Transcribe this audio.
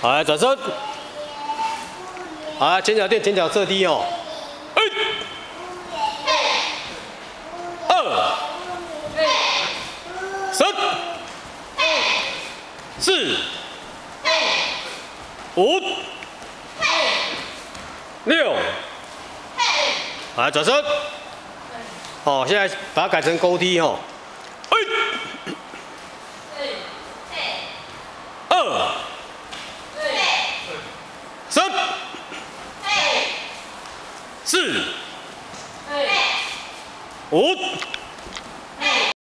好，来转身。好，前脚垫，前脚侧低哦。一、二、三、四、五、六。好，转身。好，现在把它改成勾低哦。ツー。おっ。